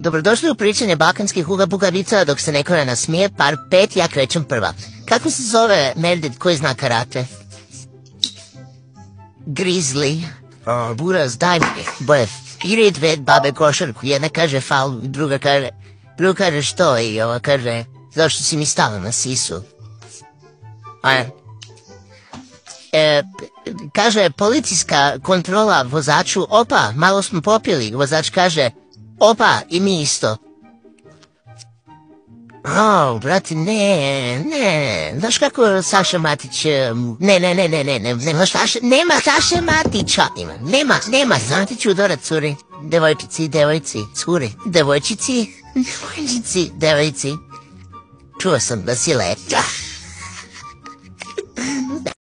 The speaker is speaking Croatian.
Dobrodošli u pričanje balkanskih ugabugavica dok se neko ne nasmije, par pet, ja krećem prva. Kako se zove medved koji zna karate? Grizzly. O, buraz, daj mi. Boje, ide dve babe košarku, jedna kaže faul, druga kaže, druga kaže što i ova kaže, zašto si mi stala na sisu? A, e, kaže policijska kontrola vozaču, opa, malo smo popili, vozač kaže, opa, i mi isto. O, brate, ne, ne, znaš kako Saša Matić, ne, ne, ne, ne, ne, ne, nema Saša, nema Saše Matića, nema, nema, nema, znate ću udara curi, devojčici, devojci, curi, devojčici, devojčici, devojci, čuo sam da si.